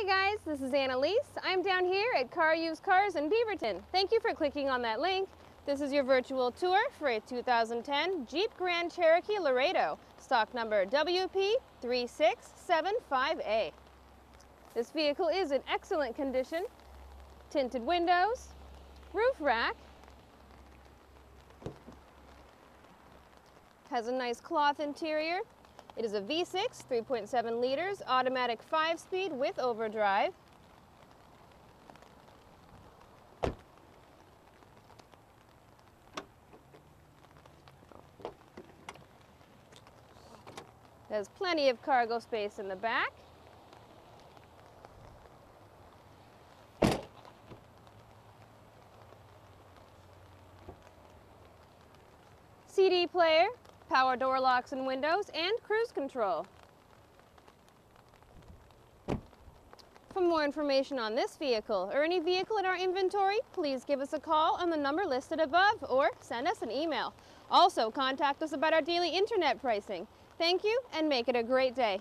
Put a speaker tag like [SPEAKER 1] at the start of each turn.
[SPEAKER 1] Hey guys, this is Annalise. I'm down here at Carr Used Cars in Beaverton. Thank you for clicking on that link. This is your virtual tour for a 2010 Jeep Grand Cherokee Laredo, stock number WP3675A. This vehicle is in excellent condition. Tinted windows, roof rack, has a nice cloth interior. It is a V6, 3.7 liters, automatic 5-speed with overdrive. There's plenty of cargo space in the back. CD player, power door locks and windows, and cruise control. For more information on this vehicle or any vehicle in our inventory, please give us a call on the number listed above or send us an email. Also, contact us about our daily internet pricing. Thank you and make it a great day.